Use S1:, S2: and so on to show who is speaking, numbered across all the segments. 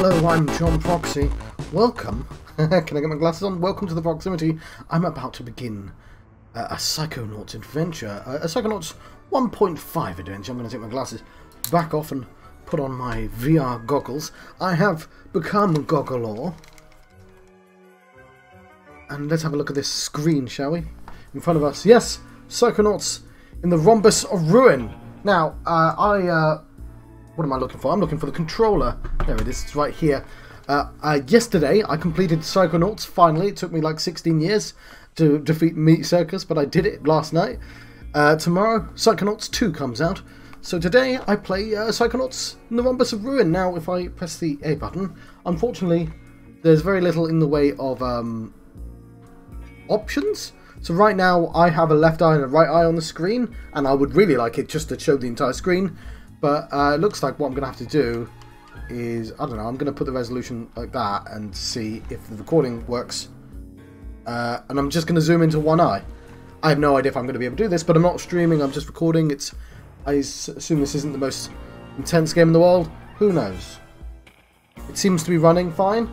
S1: Hello, I'm John Proxy. Welcome. Can I get my glasses on? Welcome to the proximity. I'm about to begin uh, a Psychonauts adventure. Uh, a Psychonauts 1.5 adventure. I'm going to take my glasses back off and put on my VR goggles. I have become Goggalore. And let's have a look at this screen, shall we? In front of us. Yes, Psychonauts in the Rhombus of Ruin. Now, uh, I... What am I looking for? I'm looking for the controller. There it is. It's right here. Uh, uh, yesterday, I completed Psychonauts, finally. It took me like 16 years to defeat Meat Circus, but I did it last night. Uh, tomorrow, Psychonauts 2 comes out. So today, I play uh, Psychonauts Rhombus of Ruin. Now, if I press the A button, unfortunately, there's very little in the way of um, options. So right now, I have a left eye and a right eye on the screen, and I would really like it just to show the entire screen. But uh, it looks like what I'm going to have to do is, I don't know, I'm going to put the resolution like that and see if the recording works. Uh, and I'm just going to zoom into one eye. I have no idea if I'm going to be able to do this, but I'm not streaming, I'm just recording. It's I assume this isn't the most intense game in the world. Who knows? It seems to be running fine.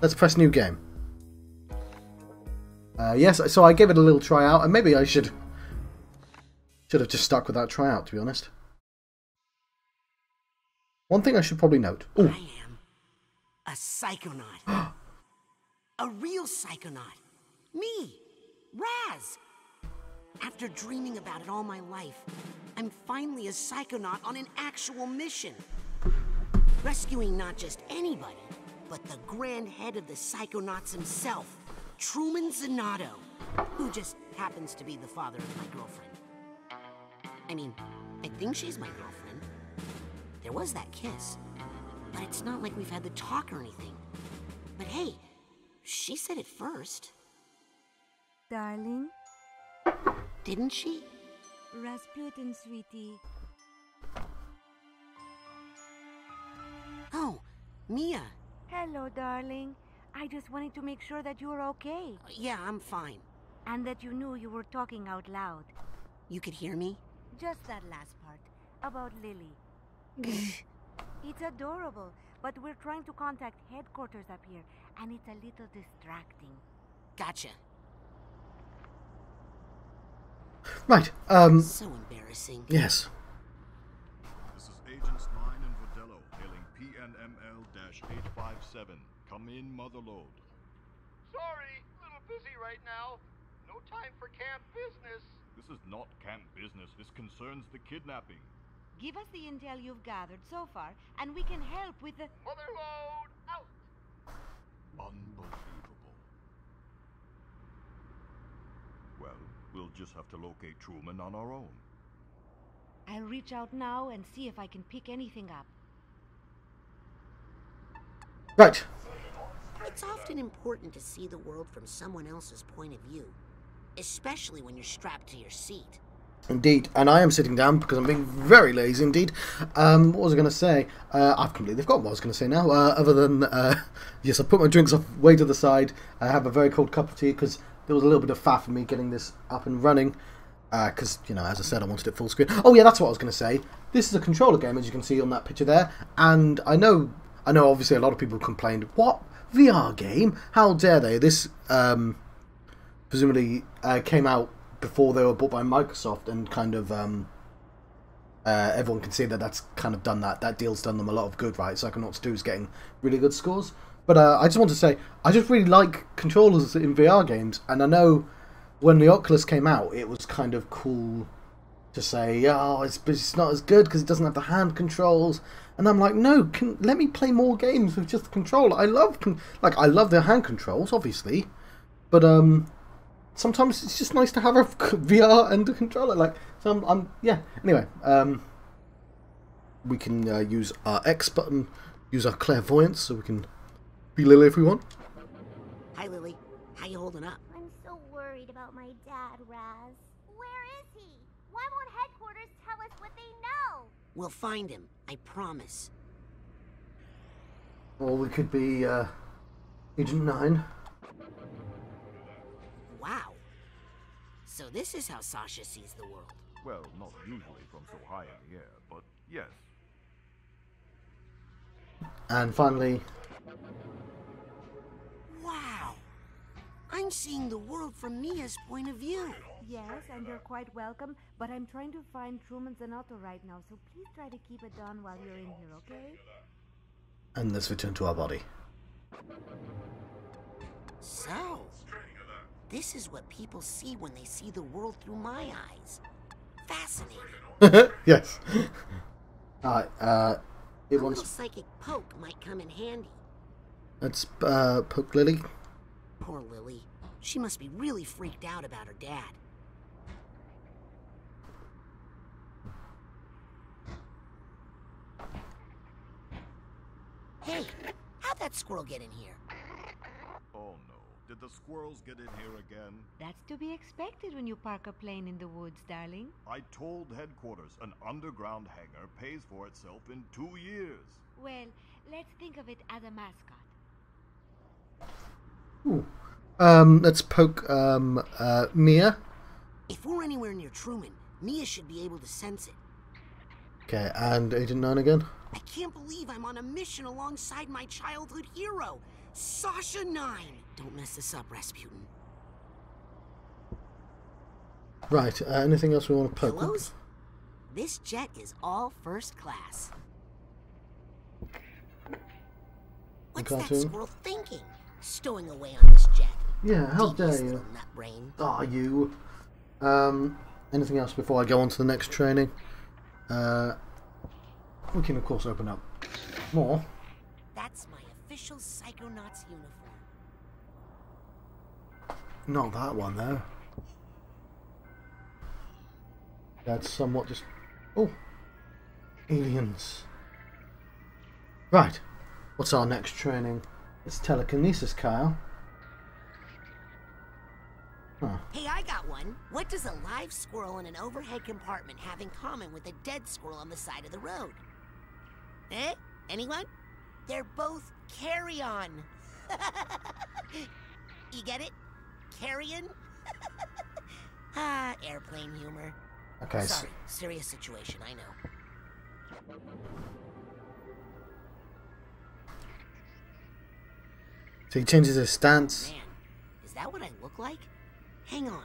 S1: Let's press new game. Uh, yes, so I gave it a little try out, and maybe I should should have just stuck with that tryout, to be honest. One thing I should probably note. Ooh.
S2: I am a psychonaut. a real psychonaut. Me, Raz. After dreaming about it all my life, I'm finally a psychonaut on an actual mission. Rescuing not just anybody, but the grand head of the psychonauts himself, Truman Zanotto, who just happens to be the father of my girlfriend. I mean, I think she's my girlfriend. There was that kiss, but it's not like we've had the talk or anything. But hey, she said it first,
S3: Darling,
S2: didn't she?
S3: Razputin, sweetie.
S2: Oh, Milla.
S3: Hello, darling. I just wanted to make sure that you were okay
S2: Yeah, I'm fine.
S3: and that you knew you were talking out loud.
S2: You could hear me?
S3: Just that last part about Lili. It's adorable, but we're trying to contact headquarters up here, and it's a little distracting.
S2: Gotcha.
S1: Right, um,
S2: So embarrassing.
S1: yes.
S4: This is Agents Nein and Vodello hailing PNML-857. Come in, Motherlobe.
S5: Sorry, a little busy right now. No time for camp business.
S4: This is not camp business. This concerns the kidnapping.
S3: Give us the intel you've gathered so far, and we can help with the.
S5: Motherlobe out.
S4: Unbelievable. Well, we'll just have to locate Truman on our own.
S3: I'll reach out now and see if I can pick anything up.
S1: Right,
S2: It's often important to see the world from someone else's point of view, especially when you're strapped to your seat.
S1: Indeed, and I am sitting down because I'm being very lazy indeed. Um, what was I going to say? Uh, I've completely forgotten what I was going to say now. Uh, other than uh, yes, I put my drinks off way to the side. I have a very cold cup of tea because there was a little bit of faff for me getting this up and running. Because you know, as I said, I wanted it full screen. Oh yeah, that's what I was going to say. This is a controller game, as you can see on that picture there. And I know, I know, obviously a lot of people complained. What VR game? How dare they? This um, presumably uh, came out before they were bought by Microsoft, and kind of um, uh, everyone can see that that's kind of done that. That deal's done them a lot of good, right? Psychonauts 2 is getting really good scores. But uh, I just want to say, I just really like controllers in VR games, and I know when the Oculus came out, it was kind of cool to say, oh, it's, it's not as good because it doesn't have the hand controls. And I'm like, no, can, let me play more games with just the controller. I love, like, I love the hand controls, obviously, but um, sometimes it's just nice to have a VR and a controller. Like, so I'm, I'm yeah. Anyway, um, we can uh, use our X button, use our clairvoyance, so we can be Lili if we want.
S2: Hi, Lili. How you holding up?
S6: I'm so worried about my dad, Raz. Where is he? Why won't headquarters tell us what they know?
S2: We'll find him. I promise.
S1: Or we could be uh, Agent
S2: Nein. So this is how Sasha sees the world.
S4: Well, not usually from so high in the air, but yes.
S1: And finally,
S2: Wow. I'm seeing the world from Milla's point of view.
S3: Yes, and you're quite welcome, but I'm trying to find Truman Zanotto right now, so please try to keep it down while you're in here, okay?
S1: and let's return to our body.
S2: So, this is what people see when they see the world through my eyes. Fascinating.
S1: yes. Alright, uh, it
S2: A little
S1: wants.
S2: psychic poke might come in handy.
S1: Let's uh, poke Lili.
S2: Poor Lili. She must be really freaked out about her dad. Hey, how'd that squirrel get in here?
S4: Oh no. Did the squirrels get in here again?
S3: That's to be expected when you park a plane in the woods, darling.
S4: I told headquarters an underground hangar pays for itself in two years.
S3: Well, let's think of it as a mascot.
S1: Ooh. Um, let's poke um, uh, Milla.
S2: If we're anywhere near Truman, Milla should be able to sense it.
S1: Okay, and Agent Nein again.
S2: I can't believe I'm on a mission alongside my childhood hero, Sasha Nein. Don't mess this up, Razputin.
S1: Right, uh, anything else we want to poke?
S2: Pillows? This jet is all first class. What's that squirrel thinking? Stowing away on this jet.
S1: Yeah, how
S2: Devious
S1: dare you?
S2: little nut brain.
S1: Are you? Um, anything else before I go on to the next training? Uh, we can, of course, open up more.
S2: That's my official Psychonauts uniform.
S1: Not that one, though. That's somewhat just. Oh! Aliens. Right. What's our next training? It's telekinesis, Kyle. Huh.
S2: Hey, I got one. What does a live squirrel in an overhead compartment have in common with a dead squirrel on the side of the road? Eh? Anyone? They're both carry-on. you get it? Carrion? ah, airplane humor.
S1: Okay, so
S2: Sorry, serious situation, I know.
S1: so he changes his stance.
S2: Man, is that what I look like? Hang on.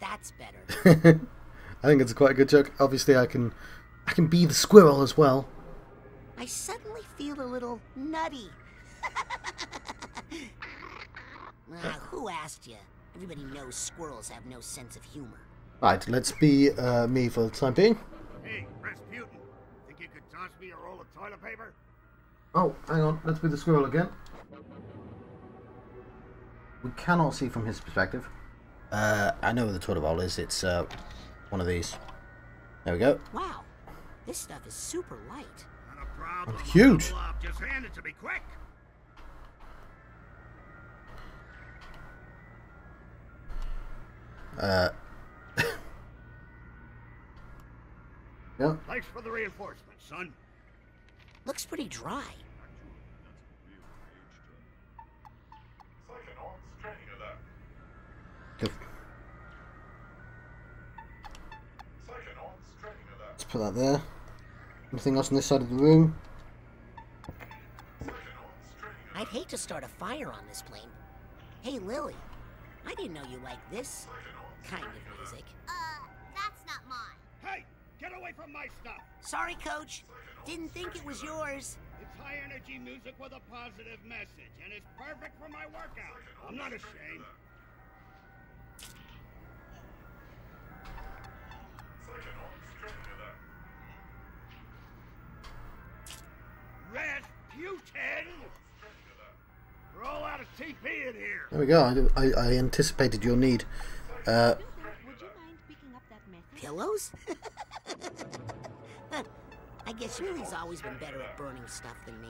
S2: That's better.
S1: I think it's quite a good joke. Obviously, I can, I can be the squirrel as well.
S2: I suddenly feel a little nutty. ah, who asked you? Everybody knows squirrels have no sense of humor.
S1: Right, let's be uh, me for the time being.
S5: Hey, Razputin, think you could toss me a roll of toilet paper?
S1: Oh, hang on. Let's be the squirrel again. We cannot see from his perspective. Uh, I know where the toilet bowl is. It's uh, one of these. There we go.
S2: Wow, this stuff is super light.
S5: Not a problem.
S1: It's huge.
S5: Up. Just hand it to me quick.
S1: Uh, yeah.
S5: Thanks for the reinforcement, son.
S2: Looks pretty dry.
S1: Let's put that there. Anything else on this side of the room?
S2: I'd hate to start a fire on this plane. Hey, Lili, I didn't know you liked this kind of music.
S6: Uh, that's not mine.
S5: Hey, get away from my stuff.
S2: Sorry, Coach. Didn't think it was yours.
S5: It's high energy music with a positive message, and it's perfect for my workout. I'm not ashamed.
S1: There we go. I, I, I anticipated your need. Uh,
S3: Would you mind picking up that message?
S2: Pillows? Huh, I guess Lili's always been better at burning stuff than me.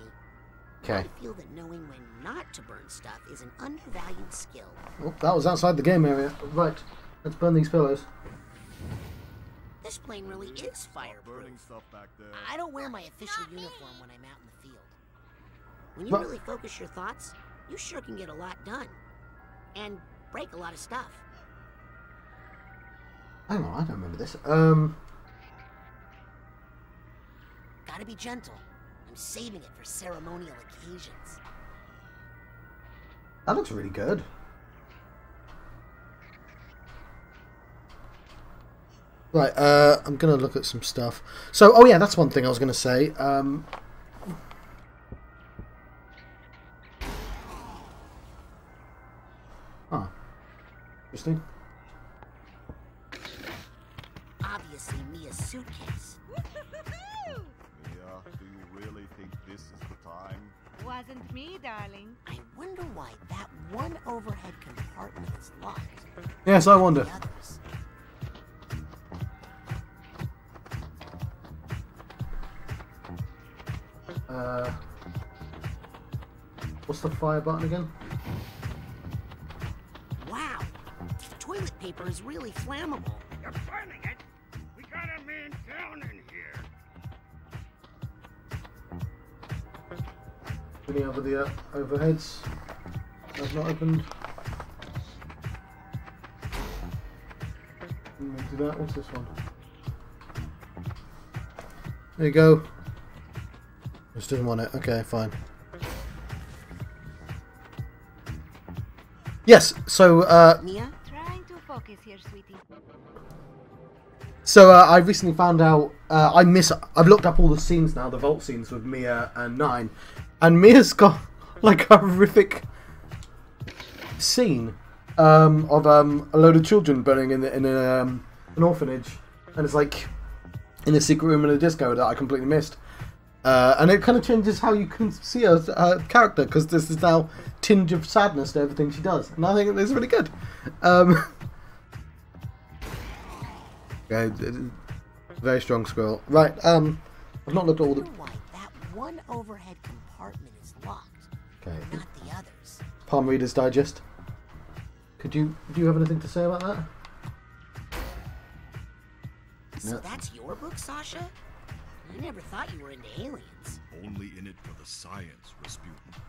S1: okay.
S2: I feel that knowing when not to burn stuff is an undervalued skill.
S1: Oh, that was outside the game area. Right. Let's burn these pillows.
S2: This plane really is fireproof.
S4: Burning stuff back there.
S2: I don't wear my official uniform when I'm out in the field. When you really focus your thoughts, you sure can get a lot done. And break a lot of stuff.
S1: Hang on, I don't remember this. Um,
S2: Gotta be gentle. I'm saving it for ceremonial occasions.
S1: That looks really good. Right, uh, I'm gonna look at some stuff. So, oh yeah, that's one thing I was gonna say. Um, oh, interesting.
S2: Obviously, Milla's suitcase.
S4: Milla, do you really think this is the time?
S3: Wasn't me, darling.
S2: I wonder why that one overhead compartment is locked.
S1: Yes, I wonder.
S2: The
S1: fire button again?
S2: Wow, toilet paper is really flammable.
S5: You're finding it? We got a man down in here.
S1: Any over the uh, overheads? That's not opened. Let me do that. What's this one? There you go. Just didn't want it. Okay, fine. Yes. So, uh,
S2: Milla?
S3: Trying to focus here, sweetie.
S1: so uh, I recently found out. Uh, I miss. I've looked up all the scenes now, the vault scenes with Milla and Nein, and Milla's got like a horrific scene um, of um, a load of children burning in the, in a, um, an orphanage, and it's like in a secret room in a disco that I completely missed. Uh, and it kind of changes how you can see her, her character because this is now tinge of sadness to everything she does, and I think it's really good. Um, yeah, very strong scroll. Right, um, I've not looked at all the.
S2: that one overhead compartment is locked,
S1: Okay,
S2: not the others.
S1: Palm Reader's Digest. Could you do you have anything to say about that?
S2: So
S1: No.
S2: that's your book, Sasha? I never thought you were into aliens.
S4: Only in it for the science, Razputin.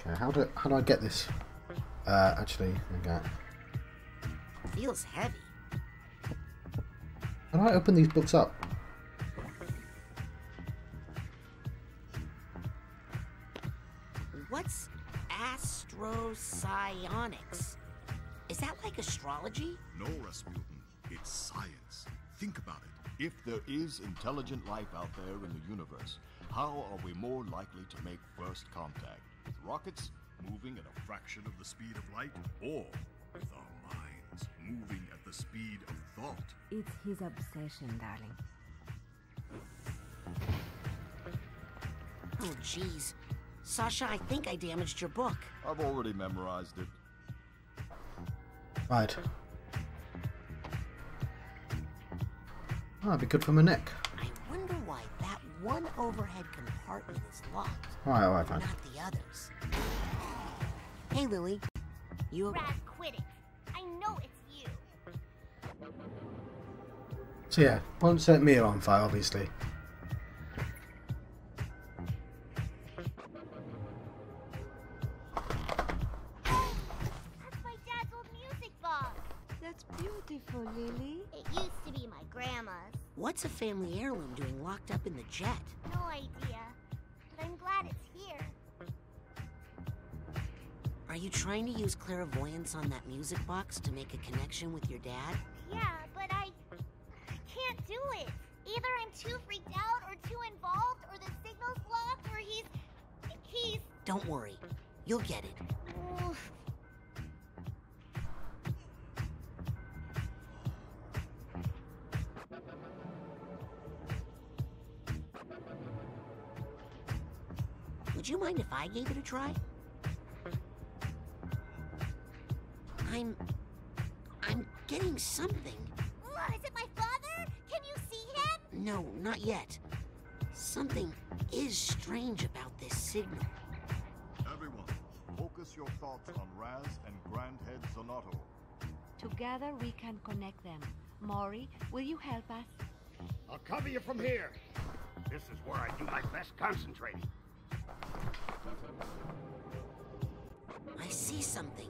S1: Okay, how do how do I get this? Uh, actually, okay.
S2: Feels heavy.
S1: How do I open these books up?
S2: What's astropsionics? Is that like astrology?
S4: No, Razputin. It's science. Think about it. If there is intelligent life out there in the universe, how are we more likely to make first contact? With rockets moving at a fraction of the speed of light, or with our minds moving at the speed of thought?
S3: It's his obsession, darling.
S2: Oh, jeez. Sasha, I think I damaged your book.
S4: I've already memorized it.
S1: Right. Ah, oh, that'd be good for my neck.
S2: I wonder why that one overhead compartment is locked, oh,
S1: Alright, oh, alright, fine.
S2: not the others. Hey, Lili. You okay?
S6: Raz, quit it. I know it's you.
S1: So yeah, won't set me on fire, obviously.
S2: Family heirloom doing locked up in the jet?
S6: No idea. But I'm glad it's here.
S2: Are you trying to use clairvoyance on that music box to make a connection with your dad?
S6: Yeah, but I can't do it. Either I'm too freaked out or too involved or the signal's blocked or he's he's
S2: Don't worry. You'll get it. Would you mind if I gave it a try? I'm. I'm getting something.
S6: Ugh, Is it my father? Can you see him?
S2: No, not yet. Something is strange about this signal.
S4: Everyone, focus your thoughts on Raz and Grand Head Zanotto.
S3: Together we can connect them. Maury, will you help us?
S5: I'll cover you from here. This is where I do my best concentrating.
S2: I see something.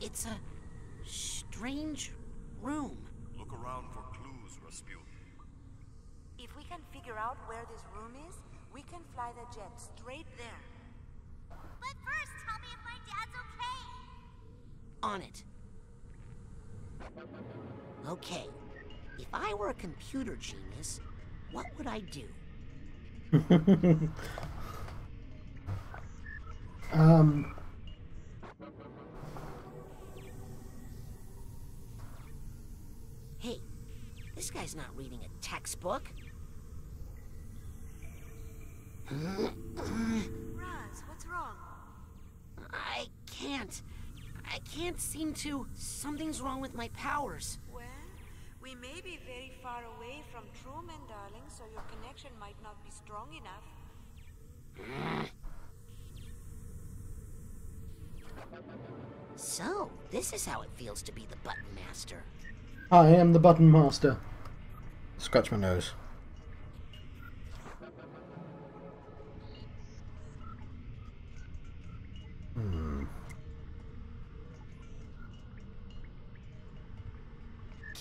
S2: It's a strange room.
S4: Look around for clues, Razputin.
S3: If we can figure out where this room is, We can fly the jet straight there.
S6: But first, tell me if my dad's okay.
S2: On it. Okay. If I were a computer genius, what would I do?
S1: Um,
S2: Hey, this guy's not reading a textbook.
S3: Raz, what's wrong?
S2: I can't. I can't seem to. Something's wrong with my powers.
S3: Well, we may be very far away from Truman, darling, so your connection might not be strong enough.
S2: So, this is how it feels to be the button master.
S1: I am the button master. Scratch my nose.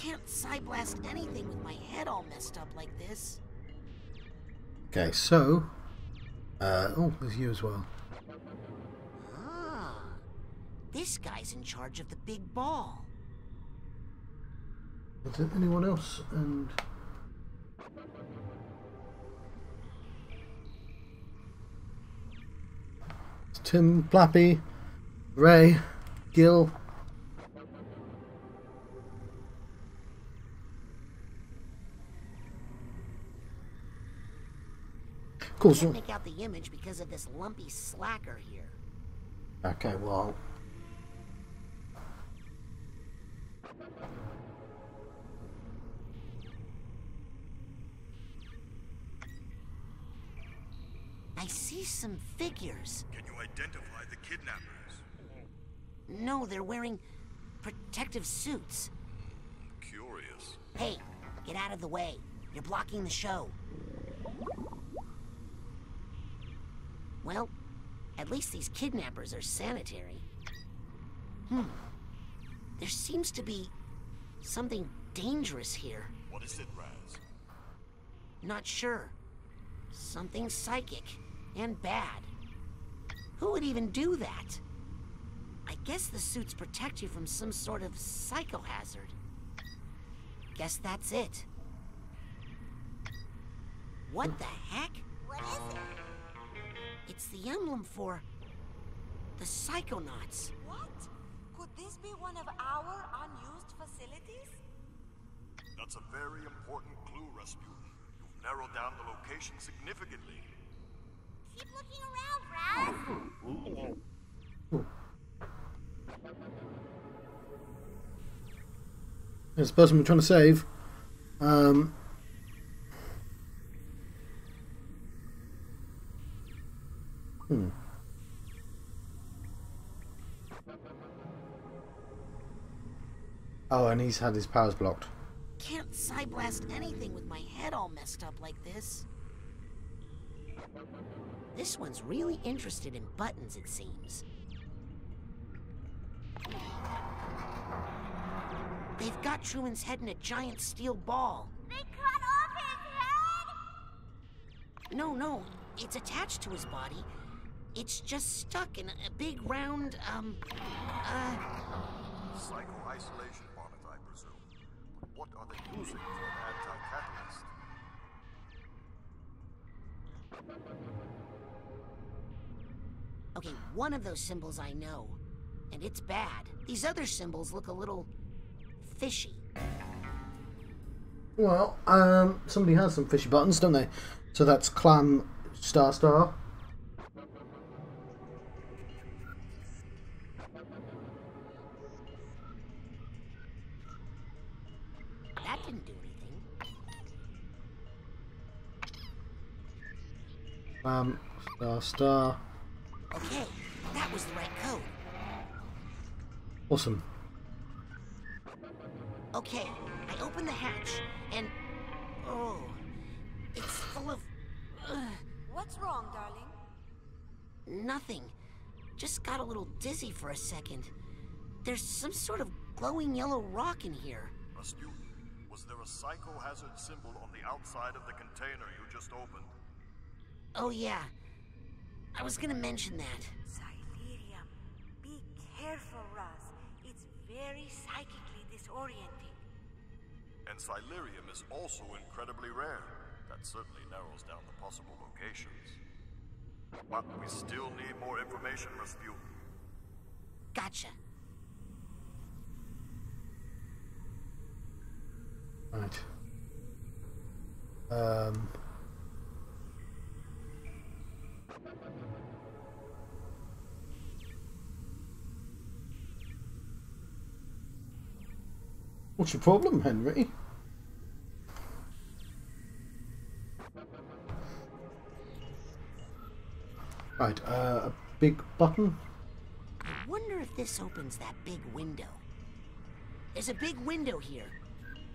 S2: Can't psyblast anything with my head all messed up like this.
S1: Okay, so. Uh, oh, there's you as well.
S2: This guy's in charge of the big ball.
S1: Is there anyone else? And. It's Tim, Flappy, Ray, Gil. Cool.
S2: Can't make out the image because of this lumpy slacker here.
S1: okay, well.
S2: I see some figures.
S4: Can you identify the kidnappers?
S2: No, they're wearing protective suits.
S4: Curious.
S2: Hey, get out of the way. You're blocking the show. Well, at least these kidnappers are sanitary. Hmm. There seems to be something dangerous here.
S4: What is it, Raz?
S2: Not sure. Something psychic and bad. Who would even do that? I guess the suits protect you from some sort of psychohazard. Guess that's it. What the heck?
S6: What is it?
S2: It's the emblem for the Psychonauts.
S3: What? Could this be one of our unused facilities?
S4: That's a very important clue, Razputin. You've narrowed down the location significantly.
S6: Keep looking around, Raz.
S1: There's the person we're trying to save. Um, hmm. Oh, and he's had his powers blocked.
S2: Can't psyblast anything with my head all messed up like this. This one's really interested in buttons, it seems. They've got Truman's head in a giant steel ball.
S6: They cut off his head?
S2: No, no, it's attached to his body. It's just stuck in a, a big round, um, uh,
S4: Psycho-isolation bonnet, I presume. But what are they using for an
S2: okay, one of those symbols I know. And it's bad. These other symbols look a little fishy.
S1: Well, um, somebody has some fishy buttons, don't they? So that's clam star star.
S2: That didn't do anything.
S1: Clam star star.
S2: Okay, that was the right code.
S1: Awesome.
S2: Okay, I open the hatch, and oh, it's full of uh,
S3: What's wrong, darling?
S2: nothing. Just got a little dizzy for a second. There's some sort of glowing yellow rock in here.
S4: Razputin, was there a psycho-hazard symbol on the outside of the container you just opened?
S2: Oh, yeah. I was gonna mention that.
S3: Silurium. Be careful, Raz. It's very psychically disorienting.
S4: And Silurium is also incredibly rare. That certainly narrows down the possible locations. But we still need more information, Razputin.
S2: Gotcha.
S1: Right. Um. What's your problem, Henry? Right, uh, a big button.
S2: I wonder if this opens that big window. There's a big window here,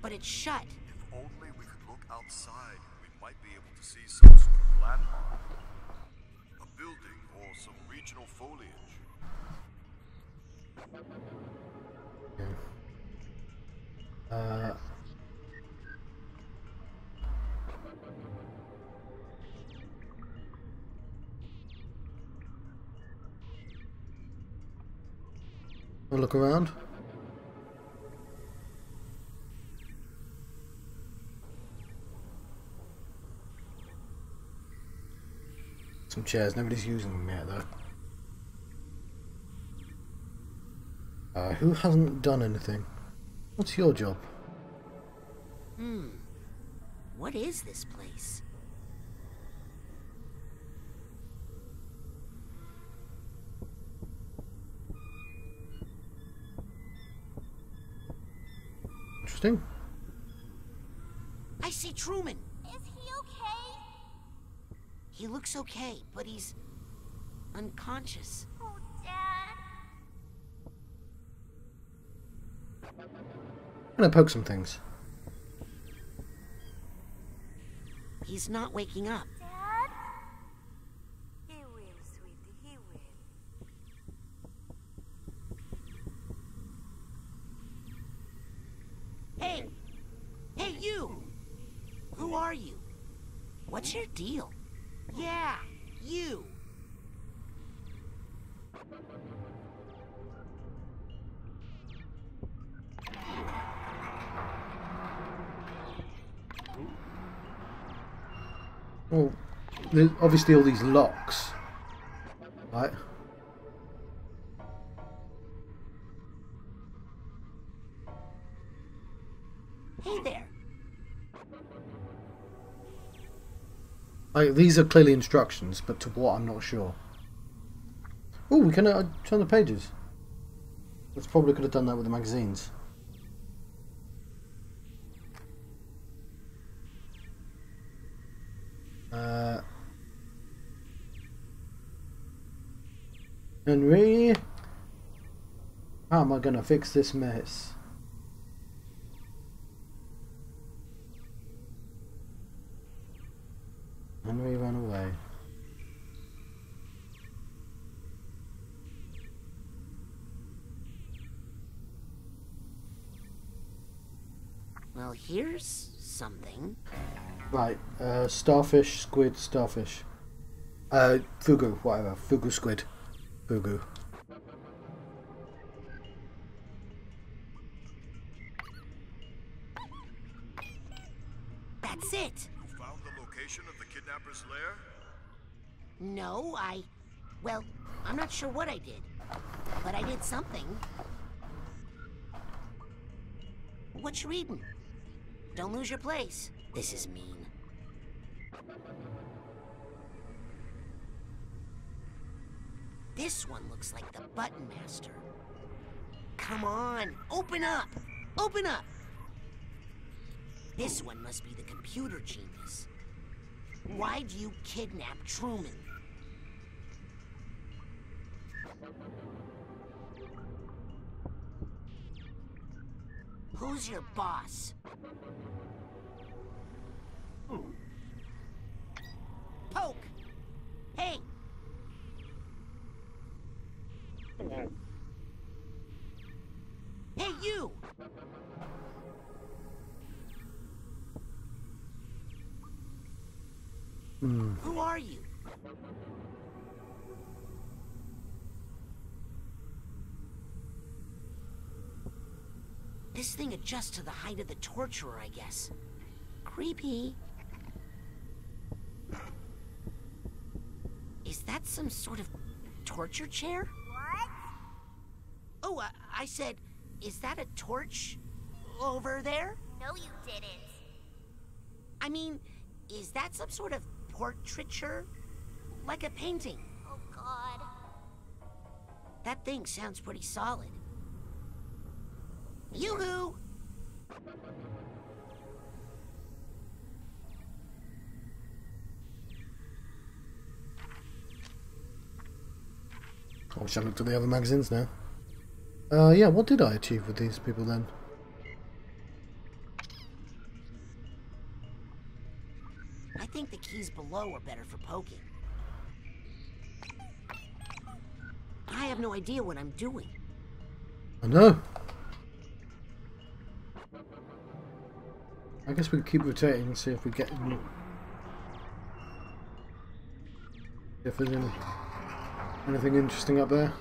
S2: but it's shut.
S4: If only we could look outside, we might be able to see some sort of landmark. Building or some regional foliage.
S1: Uh, I'll look around. Some chairs, nobody's using them yet though. Uh, who hasn't done anything? What's your job?
S2: Hmm. What is this place?
S1: Interesting.
S2: I see Truman.
S6: Is he?
S2: He looks okay, but he's unconscious.
S6: Oh, Dad.
S1: I'm gonna poke some things.
S2: He's not waking up.
S1: Well, there's obviously all these locks. Right?
S2: Hey there!
S1: Like, these are clearly instructions, but to what I'm not sure. Oh, we can uh, turn the pages. That's probably could have done that with the magazines. Uh, Henry, how am I gonna fix this mess? Henry ran away.
S2: Well, here's something.
S1: Right, uh, starfish, squid, starfish. Uh, fugu, whatever. Fugu squid. Fugu.
S2: That's it!
S4: You found the location of the kidnapper's lair?
S2: No, I. Well, I'm not sure what I did. But I did something. What you reading? Don't lose your place. This is mean. This one looks like the Button Master. Come on, open up! Open up! This one must be the computer genius. Why'd you kidnap Truman? Who's your boss? Poke! Hey! Hey, you! Who are you? This thing adjusts to the height of the torturer, I guess. Creepy. Is that some sort of torture chair?
S6: What?
S2: I, I said, is that a torch over there?
S6: No, you didn't.
S2: I mean, is that some sort of portraiture? Like a painting?
S6: Oh, God.
S2: That thing sounds pretty solid. Yoo-hoo!
S1: I wish I looked at the other magazines now. Uh, yeah, what did I achieve with these people then?
S2: I think the keys below are better for poking. I have no idea what I'm doing.
S1: I know. I guess we keep rotating and see if we get any... if there's any, anything interesting up there.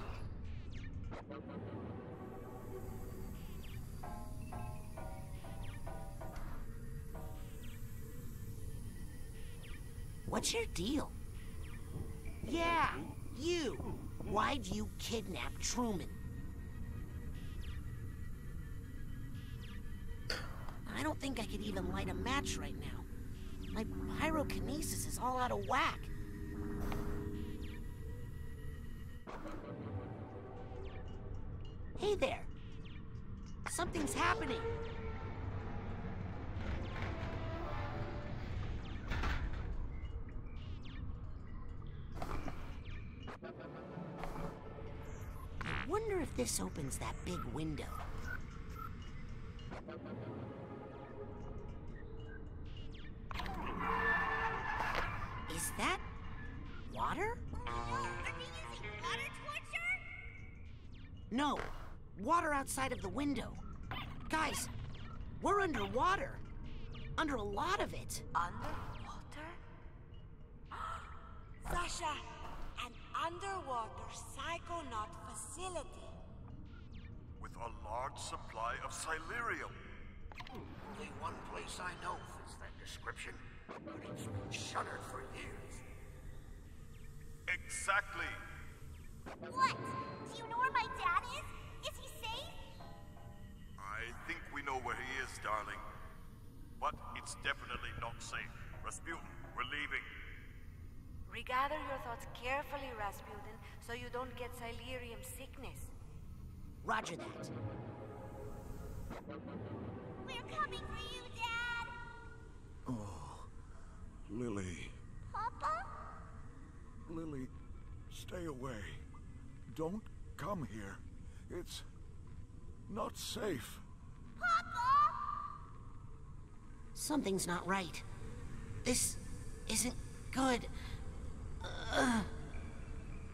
S2: Deal? Yeah, you. Why'd you kidnap Truman? I don't think I could even light a match right now. My pyrokinesis is all out of whack. Hey there. Something's happening. This opens that big window. Is that water? No, water outside of the window. Guys, we're underwater. Under a lot of it.
S3: Underwater? Sasha, an underwater psychonaut facility.
S4: With a large supply of Silurium.
S7: Only one place I know fits that description, but it's been shuttered for years.
S4: Exactly.
S6: What? Do you know where my dad is? Is he safe?
S4: I think we know where he is, darling. But it's definitely not safe. Razputin, we're leaving.
S3: Regather your thoughts carefully, Razputin, so you don't get Silurium sickness.
S2: Roger that.
S6: We're coming for you, Dad.
S7: Oh, Lili.
S6: Papa?
S7: Lili, stay away. Don't come here. It's not safe.
S6: Papa?
S2: Something's not right. This isn't good. Ugh.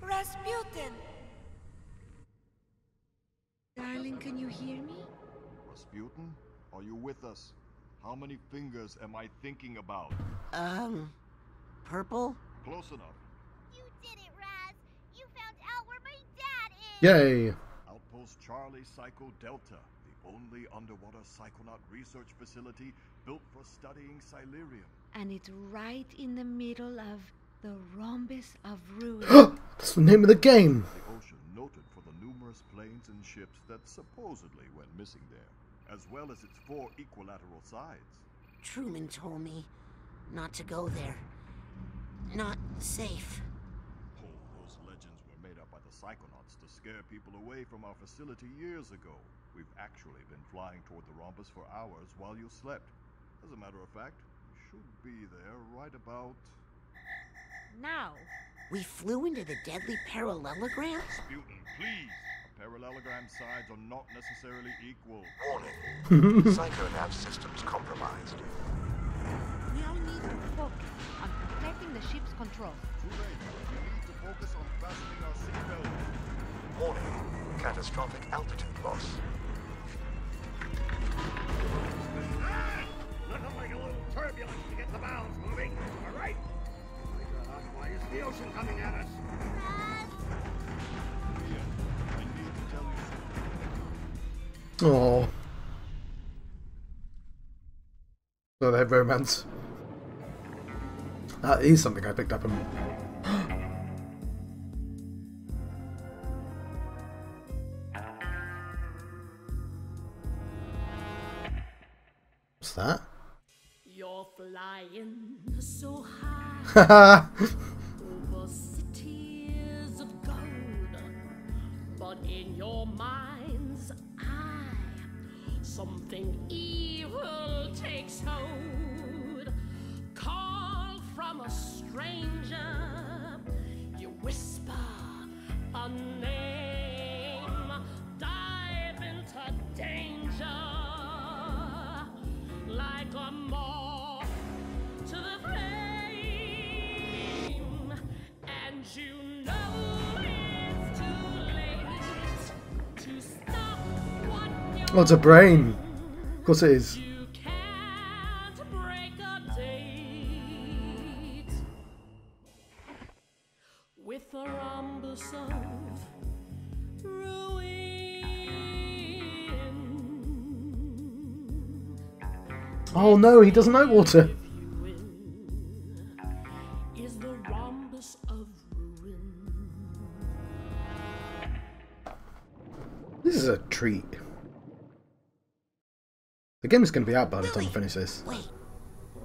S3: Razputin! Darling, can you hear me?
S4: Razputin, are you with us? How many fingers am I thinking about?
S2: Um, purple?
S4: Close enough.
S6: You did it, Raz. You found out where my dad is.
S1: Yay!
S4: Outpost Charlie Psycho Delta, the only underwater psychonaut research facility built for studying Silurium.
S3: And it's right in the middle of the rhombus of ruin.
S1: That's the name of the game!
S4: The ocean noted for the numerous planes and ships that supposedly went missing there, as well as its four equilateral sides.
S2: Truman told me not to go there. Not safe.
S4: Oh, those legends were made up by the Psychonauts to scare people away from our facility years ago. We've actually been flying toward the rhombus for hours while you slept. As a matter of fact, we should be there right about.
S3: Now,
S2: We flew into the deadly parallelogram?
S4: Sputin, please! Parallelogram sides are not necessarily equal.
S7: Warning. Psychonav systems compromised.
S3: we all need to focus on protecting the ship's control.
S4: Too late. We need to focus on fastening our seatbelts.
S7: Warning. Catastrophic altitude loss.
S5: Nothing like a little turbulence to get the valves moving, all right?
S7: The ocean coming at us.
S6: Raz,
S4: I need to tell you something.
S1: Oh. So they have romance. That is something I picked up in. What's that?
S8: You're flying so high name, dive into danger like a moth to the flame, and you know it's too late to stop what
S1: Oh, it's a brain. Of course it is. No, he doesn't know water.
S8: You win is the rhombus of ruin.
S1: This is a treat. The game is going to be out by the time I finish this.
S2: Wait.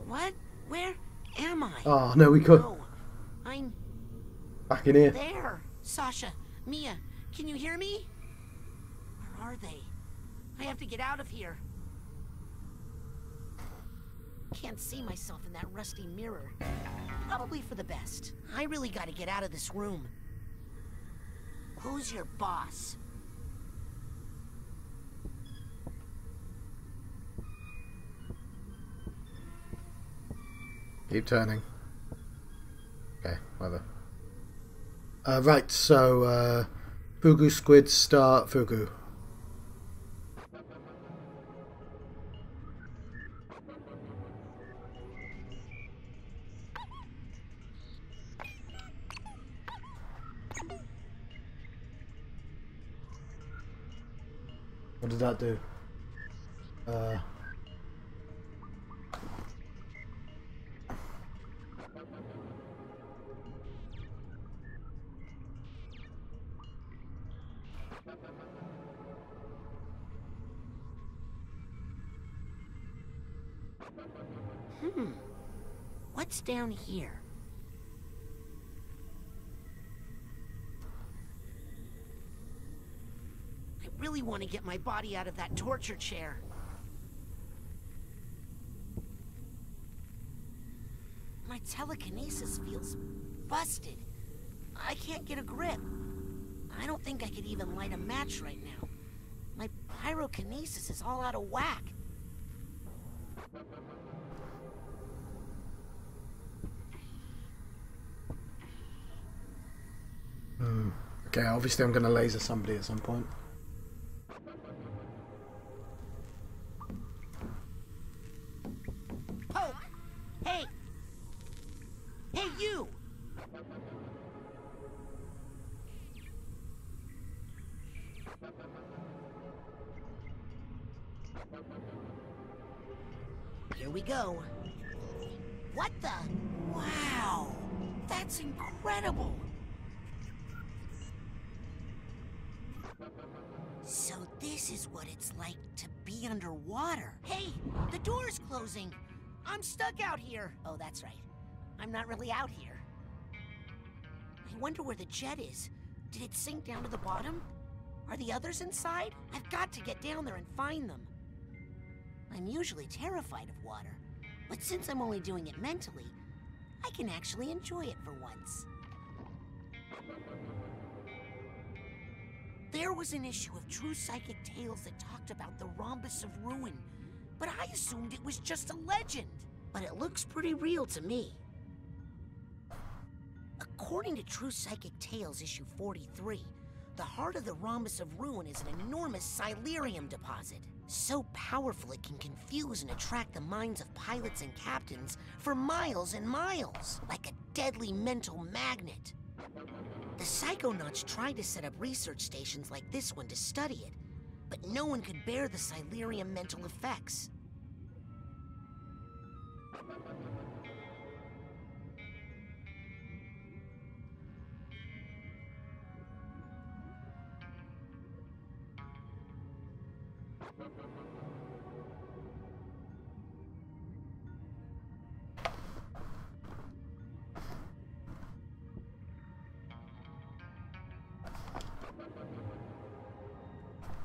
S2: What? Where am I?
S1: Oh no, we could.
S2: Oh, I'm
S1: Back in here.
S2: there. Sasha, Milla, can you hear me? Where are they? I have to get out of here. Can't see myself in that rusty mirror. Probably for the best. I really gotta get out of this room. Who's your boss?
S1: Keep turning. Okay, whatever. Uh, right, so, uh, Fugu Squid start Fugu. That do? Uh,
S2: Hmm. What's down here? Really want to get my body out of that torture chair. My telekinesis feels busted. I can't get a grip. I don't think I could even light a match right now. My pyrokinesis is all out of whack. Hmm.
S1: okay, obviously I'm going to laser somebody at some point.
S2: Is. Did it sink down to the bottom? Are the others inside? I've got to get down there and find them. I'm usually terrified of water, but since I'm only doing it mentally, I can actually enjoy it for once. There was an issue of True Psychic Tales that talked about the Rhombus of Ruin, but I assumed it was just a legend. But it looks pretty real to me. According to True Psychic Tales issue 43, the heart of the Rhombus of Ruin is an enormous Silurium deposit. So powerful it can confuse and attract the minds of pilots and captains for miles and miles, like a deadly mental magnet. The Psychonauts tried to set up research stations like this one to study it, but no one could bear the Silurium mental effects.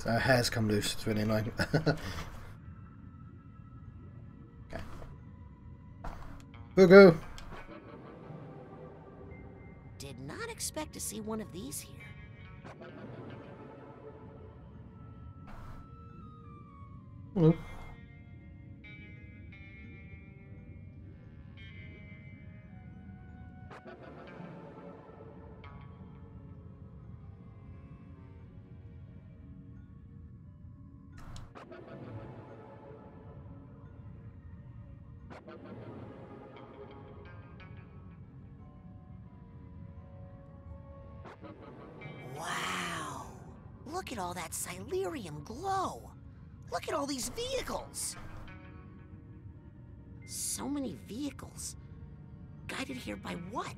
S1: Her hair's come loose. It's really annoying. okay. Boo
S2: Did not expect to see one of these here. That Silurium glow! Look at all these vehicles! So many vehicles. Guided here by what?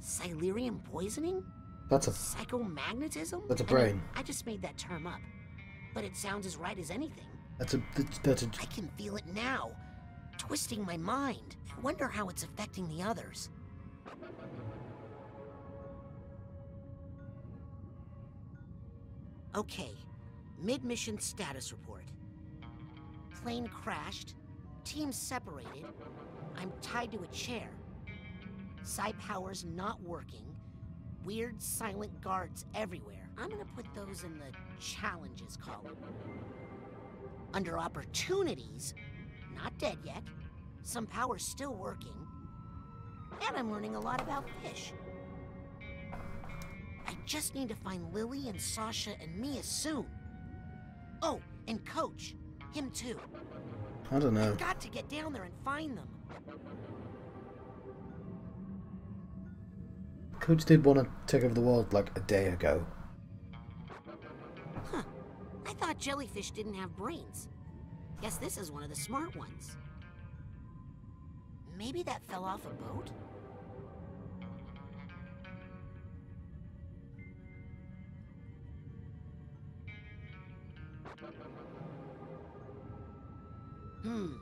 S2: Silurium poisoning?
S1: That's a
S2: Psychomagnetism?
S1: That's a
S2: I mean,
S1: brain.
S2: I just made that term up. But it sounds as right as anything.
S1: that's a that's, that's a
S2: I can feel it now, twisting my mind. I wonder how it's affecting the others. Okay, mid-mission status report. Plane crashed, team separated, I'm tied to a chair. Psi powers not working, weird silent guards everywhere. I'm gonna put those in the challenges column. Under opportunities, not dead yet, some powers still working, and I'm learning a lot about fish. Just need to find Lili and Sasha and Milla soon. Oh, and Coach, him too.
S1: I don't know.
S2: I've got to get down there and find them.
S1: Coach did want to take over the world like a day ago.
S2: Huh. I thought jellyfish didn't have brains. Guess this is one of the smart ones. Maybe that fell off a boat? Hmm.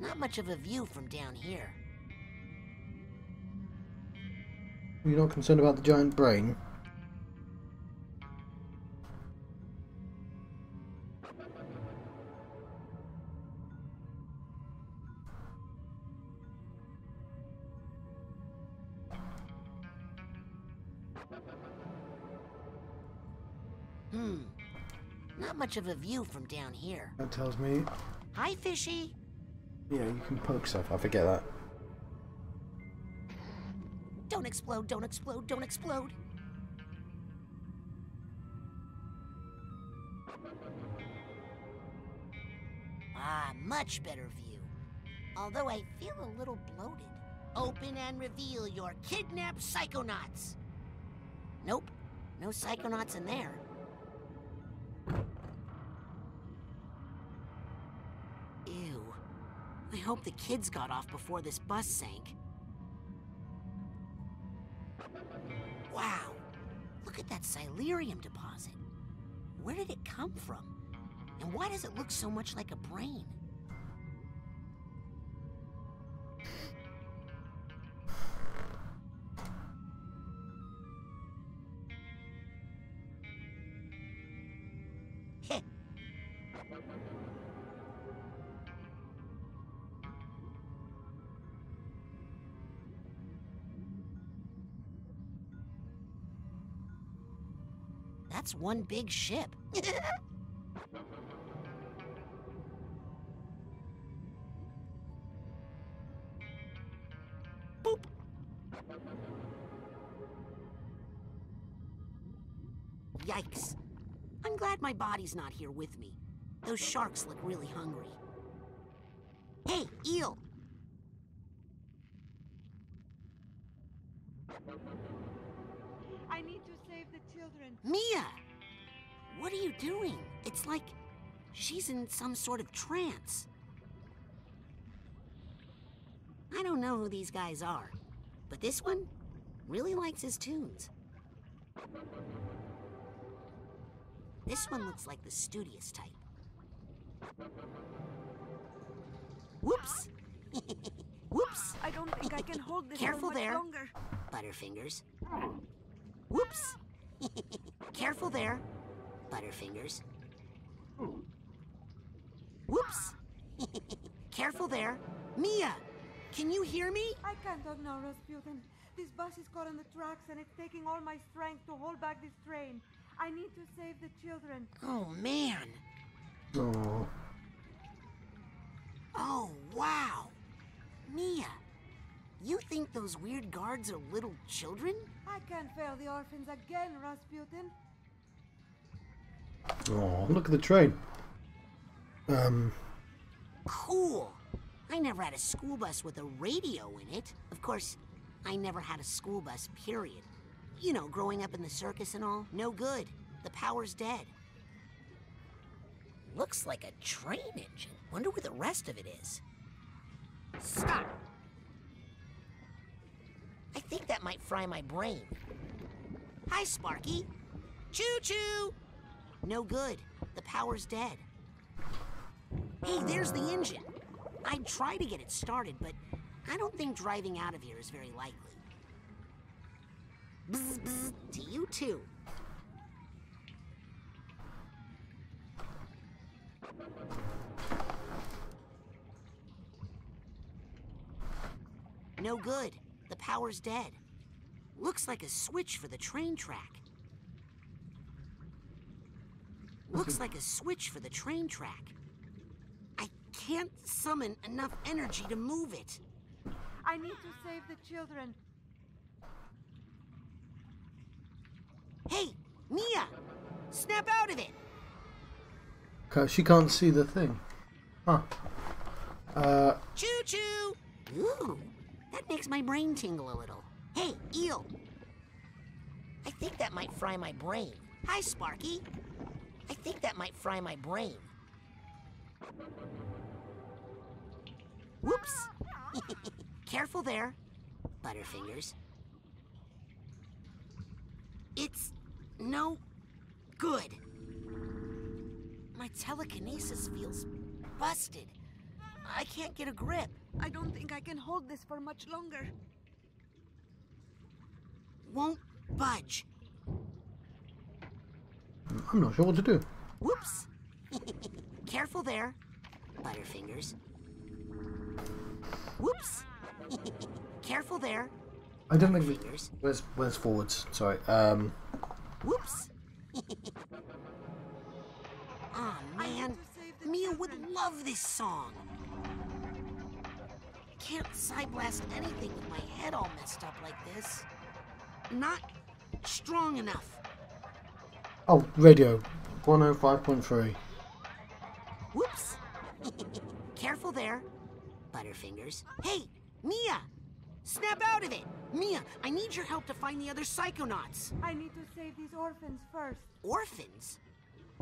S2: Not much of a view from down here.
S1: You're not concerned about the giant brain?
S2: Hmm. Not much of a view from down here.
S1: That tells me.
S2: Hi, fishy.
S1: Yeah, you can poke stuff. I forget that.
S2: Don't explode, don't explode, don't explode. Ah, much better view. Although I feel a little bloated. Open and reveal your kidnapped psychonauts. Nope, no psychonauts in there. Hope the kids got off before this bus sank. Wow! Look at that Silurium deposit. Where did it come from? And why does it look so much like a brain? That's one big ship. Boop. Yikes. I'm glad my body's not here with me. Those sharks look really hungry. Hey, eel! She's in some sort of trance. I don't know who these guys are, but this one really likes his tunes. This one looks like the studious type. Whoops! Whoops!
S3: I don't think I can hold this
S2: Careful
S3: much
S2: there.
S3: longer.
S2: Butterfingers. Whoops! Careful there, Butterfingers. Whoops! Careful there. Milla, can you hear me?
S3: I can't ignore Razputin. This bus is caught on the tracks and it's taking all my strength to hold back this train. I need to save the children.
S2: Oh, man.
S1: Oh.
S2: Oh, wow. Milla, you think those weird guards are little children?
S3: I can't fail the orphans again, Razputin.
S1: Oh, look at the train. Um,
S2: Cool. I never had a school bus with a radio in it. Of course, I never had a school bus, period. You know, growing up in the circus and all, no good. The power's dead. Looks like a train engine. Wonder where the rest of it is. Stop! I think that might fry my brain. Hi, Sparky. Choo choo! No good. The power's dead. Hey, there's the engine. I'd try to get it started, but I don't think driving out of here is very likely. Bzz, bzz, to you too. No good. The power's dead. Looks like a switch for the train track. Looks like a switch for the train track. I can't summon enough energy to move it.
S3: I need to save the children.
S2: Hey, Milla! Snap out of it!
S1: ca- she can't see the thing. Huh. Uh,
S2: Choo choo! Ooh, that makes my brain tingle a little. Hey, eel! I think that might fry my brain. Hi, Sparky. I think that might fry my brain. Whoops! Careful there, Butterfingers. It's no good. My telekinesis feels busted. I can't get a grip.
S3: I don't think I can hold this for much longer.
S2: Won't budge.
S1: I'm not sure what to do.
S2: Whoops. Careful there, Butterfingers. Whoops. Careful there,
S1: I don't think. We, where's where's forwards? Sorry. Um,
S2: Whoops. Aw, man. Milla would love this song. Can't side blast anything with my head all messed up like this. Not strong enough.
S1: oh, radio. 105.3.
S2: Whoops. Careful there, Butterfingers. Hey, Milla! Snap out of it! Milla, I need your help to find the other psychonauts.
S3: I need to save these orphans first.
S2: Orphans?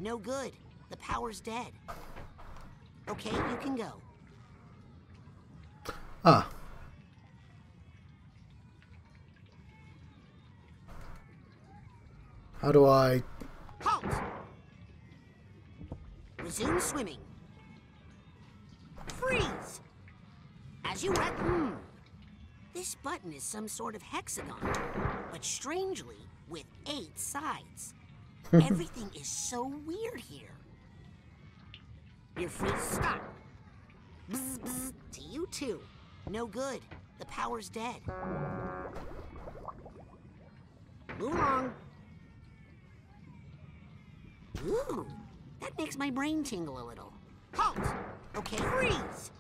S2: No good. The power's dead. Okay, you can go.
S1: Ah. How do I?
S2: Halt! Resume swimming. Freeze! As you wet. Hmm. This button is some sort of hexagon, but strangely, with eight sides. Everything is so weird here. You're free to stop. Bzz, bzz, to you too. No good. The power's dead. Move along. Ooh, that makes my brain tingle a little. Halt! Okay, freeze!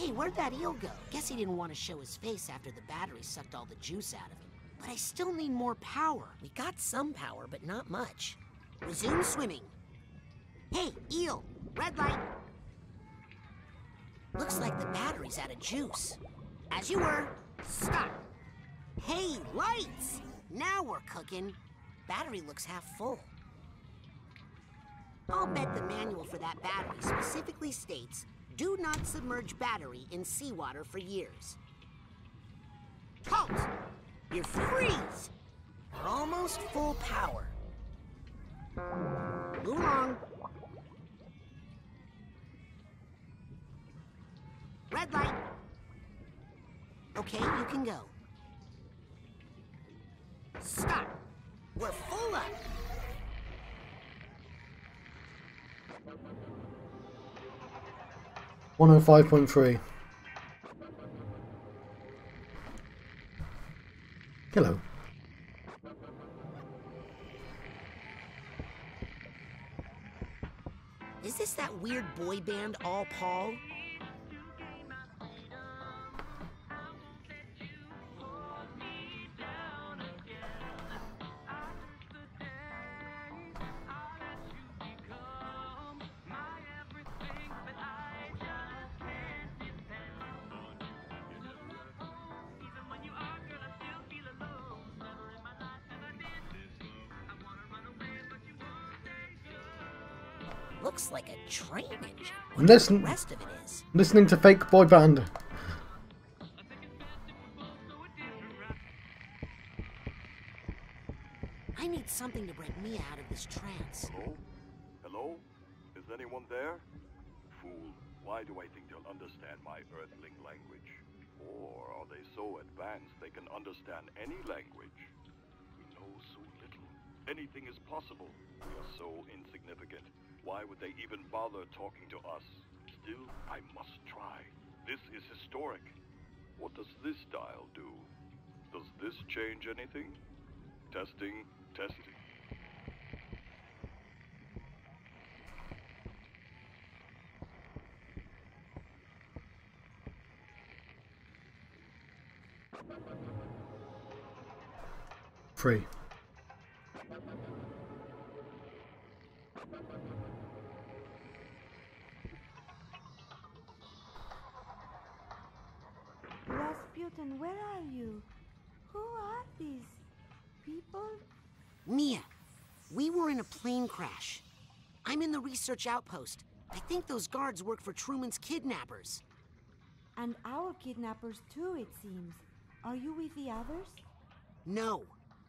S2: Hey, where'd that eel go? Guess he didn't want to show his face after the battery sucked all the juice out of him. But I still need more power. We got some power, but not much. Resume swimming. Hey, eel, red light. Looks like the battery's out of juice. As you were, stop. Hey, lights! Now we're cooking. Battery looks half full. I'll bet the manual for that battery specifically states do not submerge battery in seawater for years. Halt! You freeze! We're almost full power. Move along. Red light. Okay, you can go. Stop. We're full up.
S1: One oh five point three. Hello.
S2: Is this that weird boy band All Paul?
S1: Listen,
S2: The rest of it is.
S1: listening to fake boy band.
S2: I need something to break me out of this trance.
S4: Hello? Hello? Is anyone there? Fool, why do I think they'll understand my Earthling language? Or are they so advanced they can understand any language? We know so little. Anything is possible. We are so insignificant. Why would they even bother talking to us? Still, I must try. This is historic. What does this dial do? Does this change anything? Testing, testing.
S1: Free.
S3: Razputin, where are you? Who are these people?
S2: Milla, we were in a plane crash. I'm in the research outpost. I think those guards work for Truman's kidnappers.
S3: And our kidnappers too, it seems. Are you with the others?
S2: No,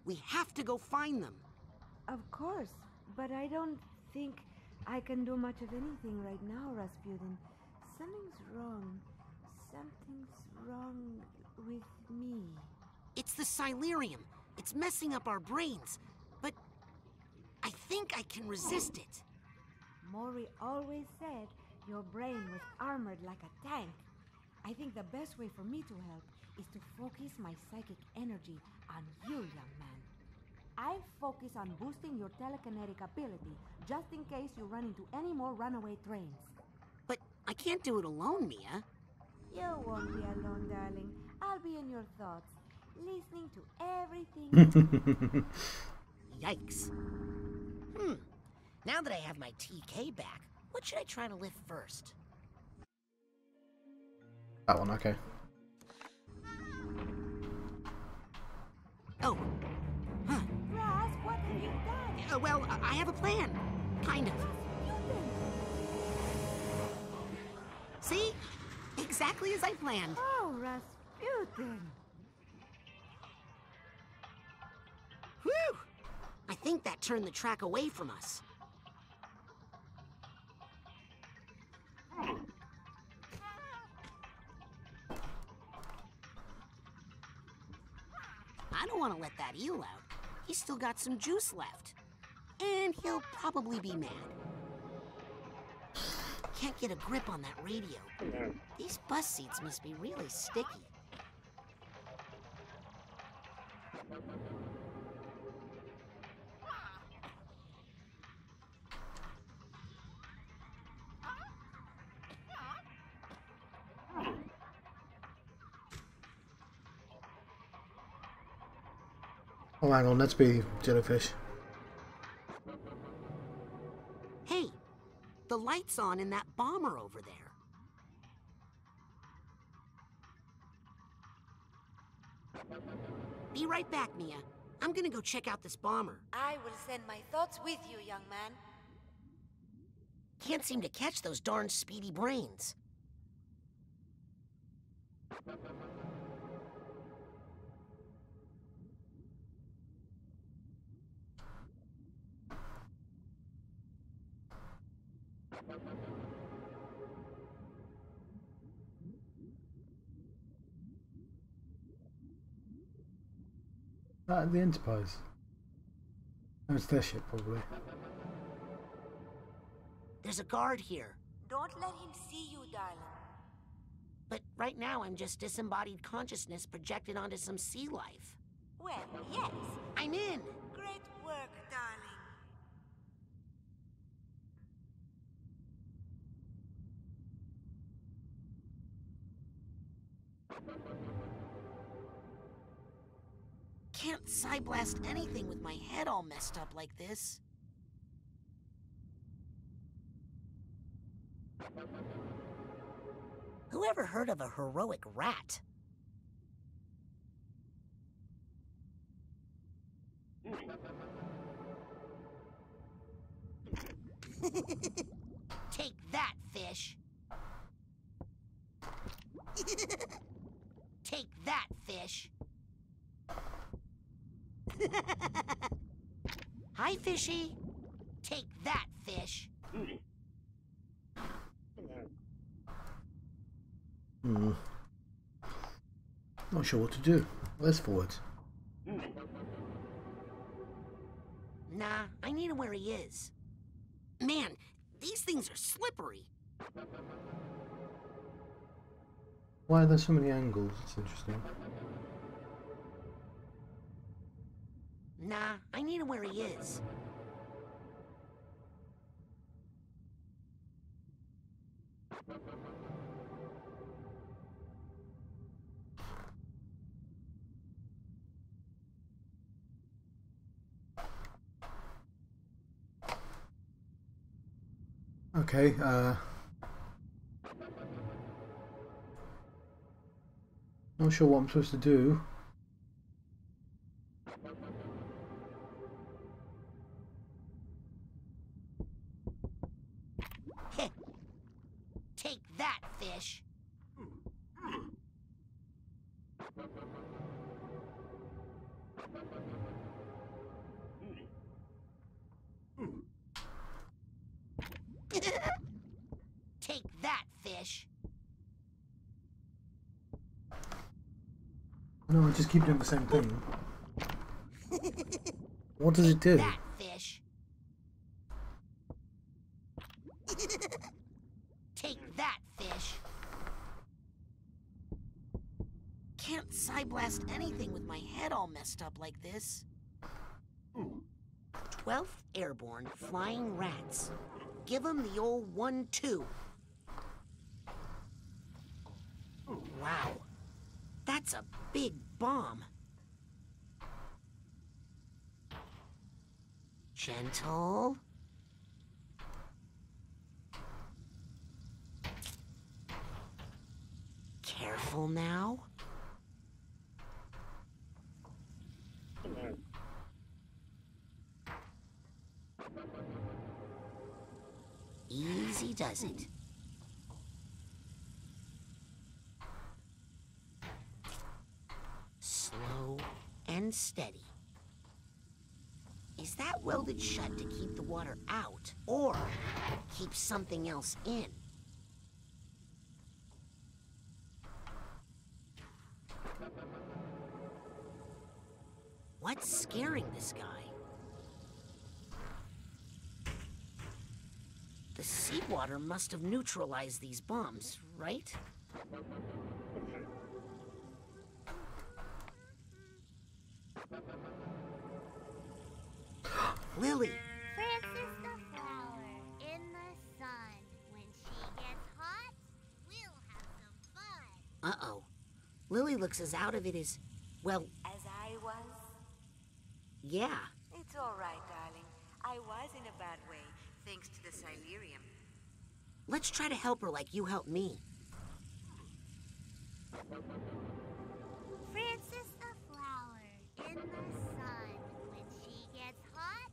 S2: we have to go find them.
S3: Of course, but I don't think I can do much of anything right now, Razputin. Something's wrong. Something's wrong with me.
S2: It's the Silurium. It's messing up our brains. But I think I can resist it.
S3: Maury always said your brain was armored like a tank. I think the best way for me to help is to focus my psychic energy on you, young man. I focus on boosting your telekinetic ability, just in case you run into any more runaway trains.
S2: But I can't do it alone, Milla.
S3: You won't be alone, darling. I'll be in your thoughts, listening to everything.
S2: Yikes. Hmm. Now that I have my TK back, what should I try to lift first?
S1: That one, okay.
S2: Oh, huh.
S3: Raz, what have you done?
S2: Uh, well, I I have a plan. Kind of. See? Exactly as I planned.
S3: Oh, Razputin.
S2: Whew! I think that turned the track away from us. I don't want to let that eel out. He's still got some juice left. And he'll probably be mad. Can't get a grip on that radio. These bus seats must be really sticky.
S1: Oh, hang on, let's be jellyfish.
S2: Hey, the light's on in that bomber over there. Back, Milla. I'm gonna go check out this bomber.
S3: I will send my thoughts with you, young man.
S2: Can't seem to catch those darn speedy brains.
S1: Uh, the Enterprise. No, it's their ship, probably.
S2: There's a guard here.
S3: Don't let him see you, darling.
S2: But right now, I'm just disembodied consciousness projected onto some sea life.
S3: Well, yes.
S2: I'm in! Blast anything with my head all messed up like this. Who ever heard of a heroic rat? Take that, fish. Take that, fish. Hi, fishy. Take that, fish.
S1: Hmm. Not sure what to do. Let's forward.
S2: Nah, I need him where he is. Man, these things are slippery.
S1: Why are there so many angles? It's interesting.
S2: Nah, I need him where he is.
S1: Okay, uh... Not sure what I'm supposed to do. Keep doing the same thing. What does it do?
S2: Fish. Take that, fish. Can't blast anything with my head all messed up like this. 12th Airborne Flying Rats. Give 'em the old one-two. Wow. That's a big bomb. Gentle. Careful now. Easy does it. Slow and steady. Is that welded shut to keep the water out, or keep something else in? What's scaring this guy? The seawater must have neutralized these bombs, right? Lili!
S6: Francis the flower in the sun. When she gets hot, we'll have some fun.
S2: Uh-oh. Lili looks as out of it as... Well,
S3: As I was?
S2: yeah.
S3: It's all right, darling. I was in a bad way, thanks to the Silurium.
S2: Let's try to help her like you helped me.
S6: Francis the flower in the sun when she gets hot.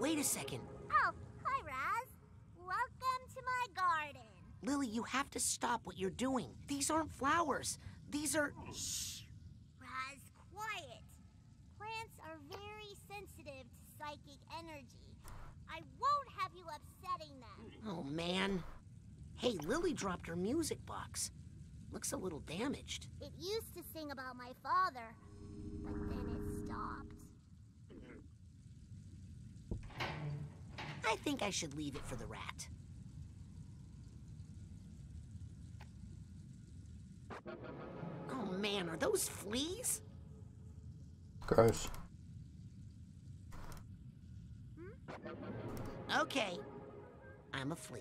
S2: Wait a second.
S6: Oh, hi, Raz. Welcome to my garden.
S2: Lili, you have to stop what you're doing. These aren't flowers. These are...
S6: Shh. Raz, quiet. Plants are very sensitive to psychic energy. I won't have you upset upsetting them.
S2: Oh, man. Hey, Lili dropped her music box. Looks a little damaged.
S6: It used to sing about my father, but then it stopped.
S2: I think I should leave it for the rat. Oh man, are those fleas?
S1: Gross. Hmm?
S2: Okay, I'm a flea.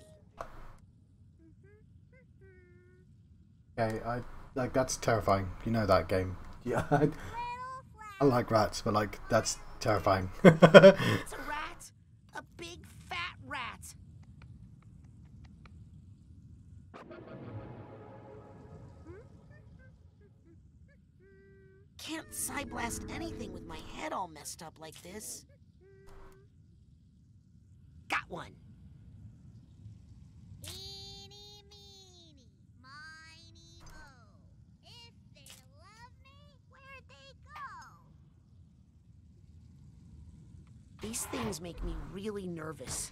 S1: Okay, I like that's terrifying. You know that game. Yeah, I, I like rats, but like that's terrifying.
S2: It's a rat. A big fat rat. Can't blast anything with my head all messed up like this. Make me really nervous.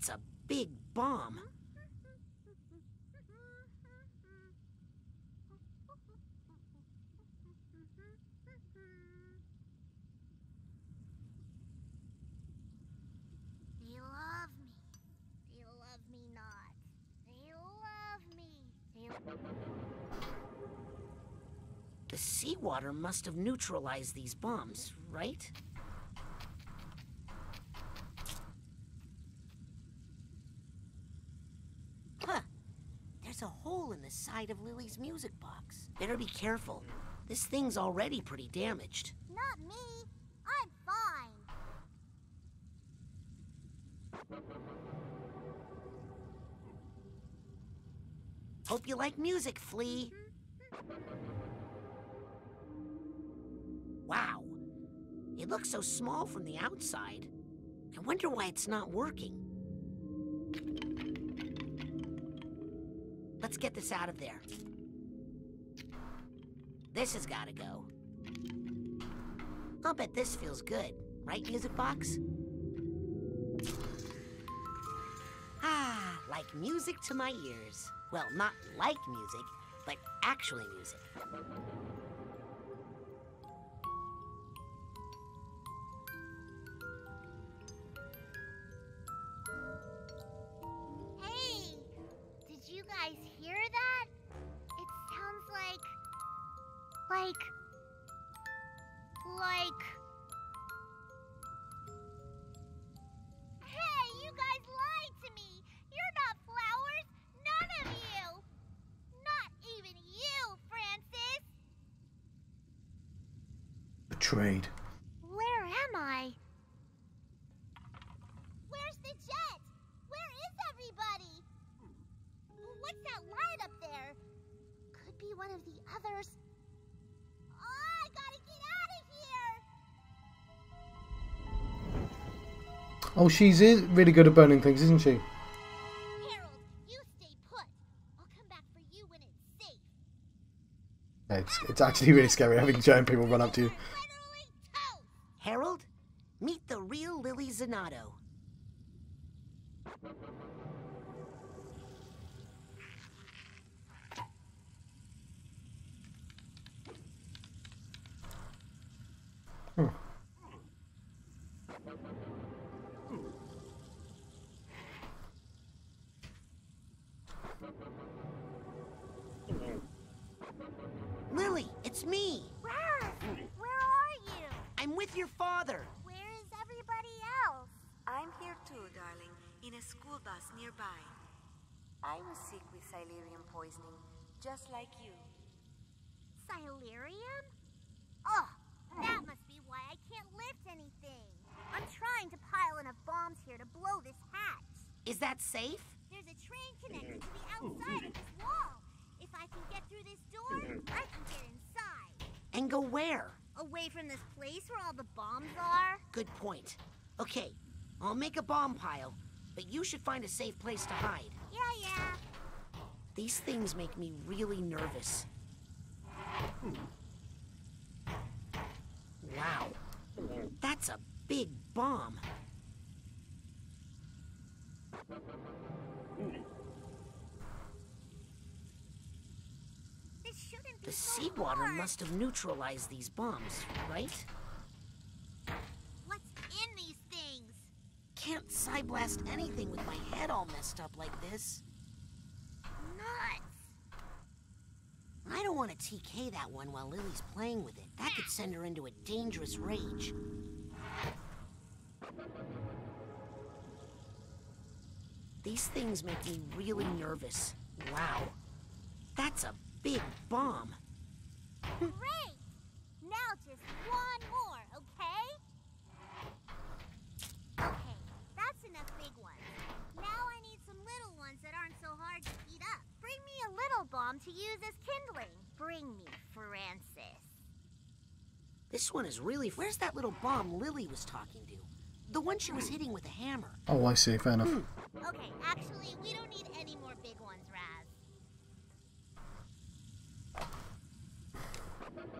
S2: That's a big bomb.
S6: They love me. They love me not. They love me. They
S2: The seawater must have neutralized these bombs, right? Huh. There's a hole in the side of Lili's music box. Better be careful. This thing's already pretty damaged.
S6: Not me. I'm fine.
S2: Hope you like music, Flea. Wow. It looks so small from the outside. I wonder why it's not working. Let's get this out of there. This has got to go. I'll bet this feels good, right, Music Box? Ah, like music to my ears. Well, not like music, but actually music.
S1: Betrayed.
S6: Where am I? Where's the jet? Where is everybody? What's that light up there? Could be one of the others. Oh, I gotta get out of here!
S1: Oh, she's really good at burning things, isn't she?
S6: Harold, you stay put. I'll come back for you when it's safe.
S1: It's, it's actually really scary having giant people run up to you.
S2: Lili, it's me.
S6: Where? where are you?
S2: I'm with your father.
S9: A school bus nearby. I was sick with silurium poisoning, just like you.
S6: Silurium? Oh, that must be why I can't lift anything. I'm trying to pile enough bombs here to blow this hatch.
S2: Is that safe?
S6: There's a train connected to the outside of this wall. If I can get through this door, I can get inside.
S2: And go where?
S6: Away from this place where all the bombs are.
S2: Good point. Okay, I'll make a bomb pile, but you should find a safe place to hide.
S6: Yeah, yeah.
S2: These things make me really nervous. Wow. That's a big bomb.
S6: This shouldn't be
S2: The seawater must have neutralized these bombs, right?
S6: What's in these things?
S2: Can't psyblast anything with my head all messed up like this.
S6: Nuts.
S2: I don't want to TK that one while Lili's playing with it. That could send her into a dangerous rage. These things make me really nervous. Wow. That's a big bomb.
S6: Great. Now just one more, okay? Okay, that's enough big ones. Now I need some little ones that aren't so hard to heat up. Bring me a little bomb to use as kindling. Bring me Francis.
S2: This one is really. Where's that little bomb Lili was talking to? The one she was hmm. hitting with a hammer.
S1: Oh, I see. Fair enough. Hmm.
S6: Okay, actually, we don't need any more big ones, Raz.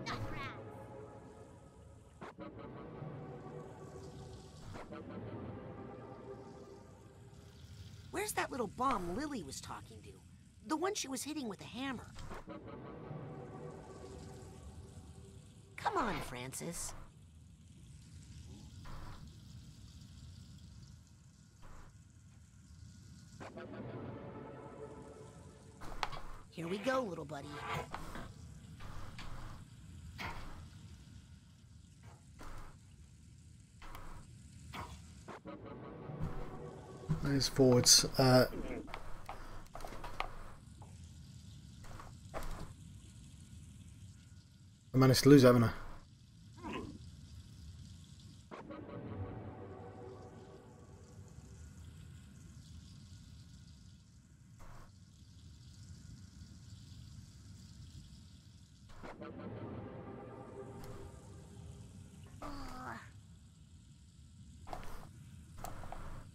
S6: Not Raz.
S2: Where's that little bomb Lili was talking to? The one she was hitting with a hammer. Come on, Francis. Here we go, little buddy.
S1: Those forwards. Uh, managed to lose, haven't I?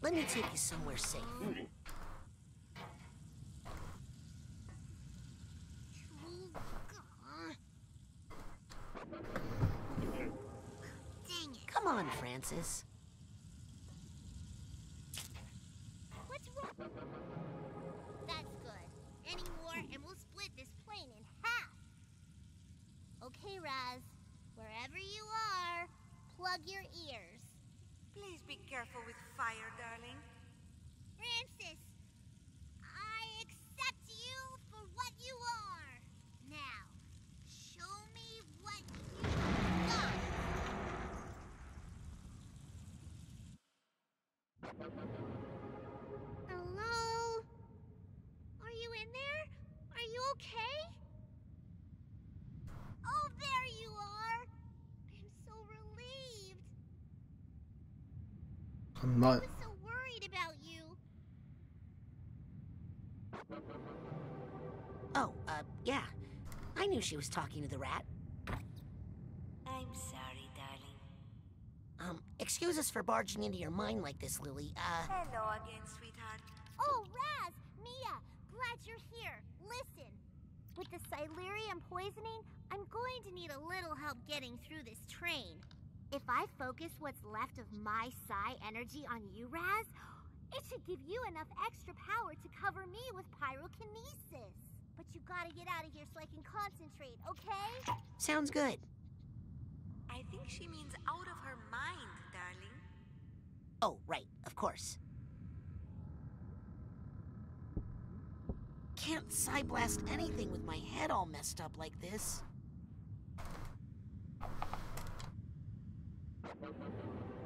S2: Let me take you somewhere safe.
S6: Dang it.
S2: Come on, Francis.
S6: What's wrong? That's good. Any more, and we'll split this plane in half. Okay, Raz. Wherever you are, plug your ears.
S9: Please be careful with fire, darling.
S6: Francis, I accept you for what you are. Now, show me what you got. Hello? Are you in there? Are you okay? Oh, there you are. I'm so relieved.
S1: I'm
S6: I
S1: not.
S6: was so worried about you.
S2: Oh, uh, yeah. I knew she was talking to the rat. Excuse us for barging into your mind like this, Lili. Uh,
S9: Hello again, sweetheart.
S6: Oh, Raz! Mia! Glad you're here. Listen. With the Silurium poisoning, I'm going to need a little help getting through this train. If I focus what's left of my psi energy on you, Raz, it should give you enough extra power to cover me with pyrokinesis. But you gotta get out of here so I can concentrate, okay?
S2: sounds good.
S9: I think she means out of her mind, darling.
S2: Oh, right, of course. Can't psyblast anything with my head all messed up like this.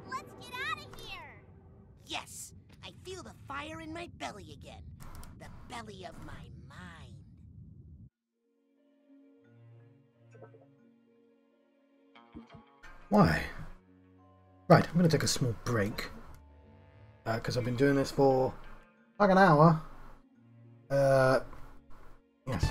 S2: Let's get out of here! Yes! I feel the fire in my belly again.
S1: The belly of my Why? Right, I'm going to take a small break. Because uh, I've been doing this for like an hour. Uh, yes.